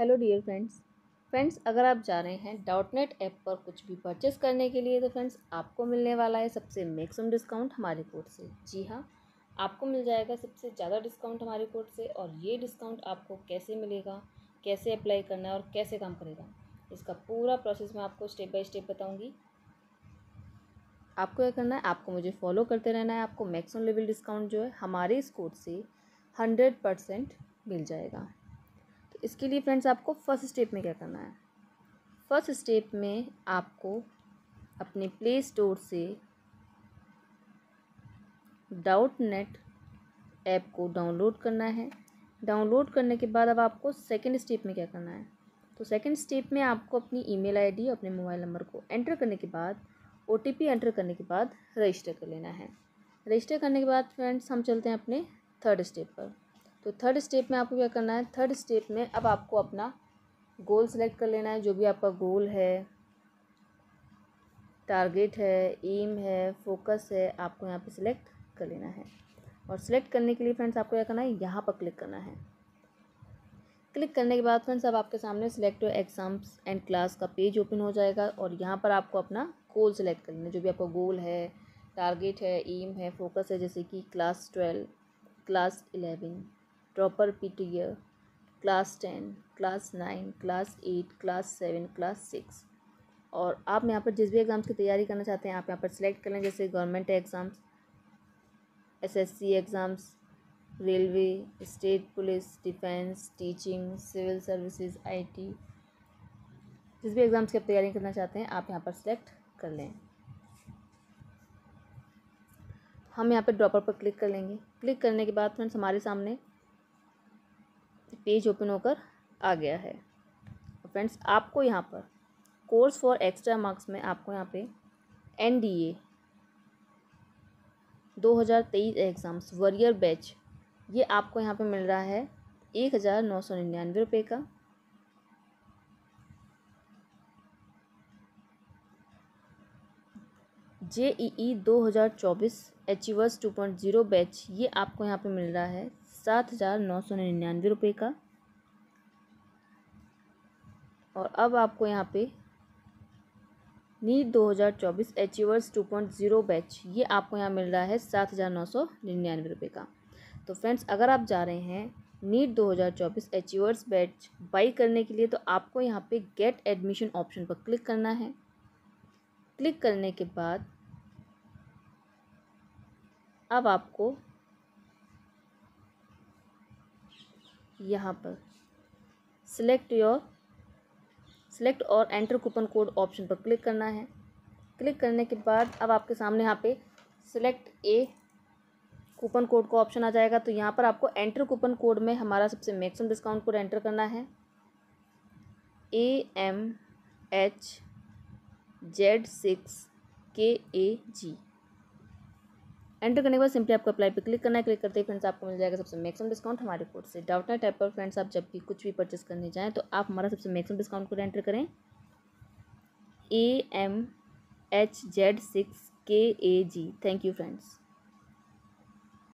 Hello dear friends friends अगर आप जा रहे हैं डाउट नेट ऐप पर कुछ भी परचेस करने के लिए तो फ्रेंड्स आपको मिलने वाला है सबसे मैक्सिमम डिस्काउंट हमारे कोड से। जी हाँ आपको मिल जाएगा सबसे ज़्यादा डिस्काउंट हमारे कोड से और ये डिस्काउंट आपको कैसे मिलेगा, कैसे अप्लाई करना है और कैसे काम करेगा। इसका पूरा प्रोसेस मैं आपको स्टेप बाय स्टेप बताऊँगी। आपको क्या करना है, आपको मुझे फॉलो करते रहना है, आपको मैक्सिमम लेवल डिस्काउंट जो है हमारे इस कोड से हंड्रेड परसेंट मिल जाएगा। इसके लिए फ्रेंड्स आपको फ़र्स्ट स्टेप में क्या करना है? फ़र्स्ट स्टेप में आपको अपने प्ले स्टोर से डाउट नेट ऐप को डाउनलोड करना है। डाउनलोड करने के बाद अब आपको सेकेंड स्टेप में क्या करना है? तो सेकेंड स्टेप में आपको अपनी ईमेल आईडी और अपने मोबाइल नंबर को एंटर करने के बाद, ओटीपी एंटर करने के बाद रजिस्टर कर लेना है। रजिस्टर करने के बाद फ्रेंड्स हम चलते हैं अपने थर्ड स्टेप पर। तो थर्ड स्टेप में आपको क्या करना है? थर्ड स्टेप में अब आपको अपना गोल सेलेक्ट कर लेना है, जो भी आपका गोल है टारगेट है एम है फोकस है, आपको यहाँ पे सिलेक्ट कर लेना है। और सिलेक्ट करने के लिए फ्रेंड्स आपको क्या करना है? यहाँ पर क्लिक करना है। क्लिक करने के बाद फ्रेंड्स अब आपके सामने सिलेक्ट एग्ज़ाम्स एंड क्लास का पेज ओपन हो जाएगा और यहाँ पर आपको अपना गोल सेलेक्ट कर लेना जो भी आपका गोल है टारगेट है एम है फोकस है, जैसे कि class twelve class eleven proper year class ten class nine class eight class seven class six और आप यहाँ पर जिस भी एग्ज़ाम्स की तैयारी करना चाहते हैं, आप यहाँ पर सिलेक्ट कर लें, जैसे government exams SSC exams railway state police defence teaching civil services IT जिस भी एग्ज़ाम्स की आप तैयारी करना चाहते हैं, आप यहाँ पर सिलेक्ट कर लें। हम यहाँ पर ड्रॉपर पर क्लिक कर लेंगे। क्लिक करने के बाद फ्रेंड्स हमारे सामने पेज ओपन होकर आ गया है। फ्रेंड्स, आपको यहाँ पर कोर्स फॉर एक्स्ट्रा मार्क्स में आपको यहाँ पे एन डी ए दो हज़ार तेईस एग्ज़ाम्स, वरियर बैच, ये आपको यहाँ पे मिल रहा है एक हज़ार नौ सौ निन्यानवे रुपये का। जे ई ई दो हज़ार चौबीस achievers two point zero batch, ये आपको यहाँ पे मिल रहा है सात हज़ार नौ सौ निन्यानवे रुपये का। और अब आपको यहाँ पे नीट दो हज़ार चौबीस achievers two point zero batch ये आपको यहाँ मिल रहा है सात हज़ार नौ सौ निन्यानवे रुपये का। तो फ्रेंड्स, अगर आप जा रहे हैं नीट दो हज़ार चौबीस एचीवर्स बैच बाई करने के लिए तो आपको यहाँ पे गेट एडमिशन ऑप्शन पर क्लिक करना है। क्लिक करने के बाद अब आपको यहाँ पर। सिलेक्ट योर सिलेक्ट और एंटर कूपन कोड ऑप्शन पर क्लिक करना है। क्लिक करने के बाद अब आपके सामने यहाँ पे सिलेक्ट ए कूपन कोड का ऑप्शन आ जाएगा। तो यहाँ पर आपको एंटर कूपन कोड में हमारा सबसे मैक्सिमम डिस्काउंट कोड एंटर करना है। A M H Z six K A G enter करने के बाद सिंपली आपको अप्लाई पे क्लिक करना है। क्लिक करते ही फ्रेंड्स आपको मिल जाएगा सबसे मैक्सिमम डिस्काउंट हमारे कोड से। डाउट टाइप पर फ्रेंड्स आप जब भी कुछ भी परचेस करने जाएँ तो आप हमारा सबसे मैक्सिमम डिस्काउंट कोड एंटर करें। A M H Z six K A G thank you friends